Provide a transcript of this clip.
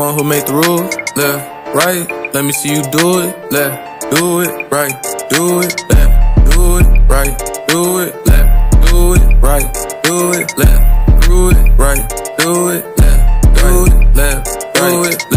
one who make the rules. Left, right, let me see you do it. Left, do it, right, do it, left, do it, right, do it, left, do it, right, do it, left, do it, right.